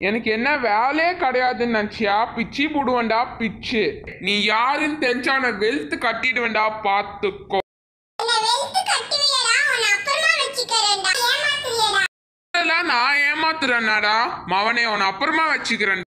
எனக்கு என்ன வேலையே கிடையாதுன்னு நினச்சியா? பிச்சி போடுவேன்டா பிச்சு. நீ யாருன்னு தெரிஞ்சா நான் வெல்த் கட்டிடுவேண்டா பார்த்துக்கோ நான் ஏமாத்துறேன்னாடா. மவனே உன்னை அப்புறமா வச்சுக்கிறேன்.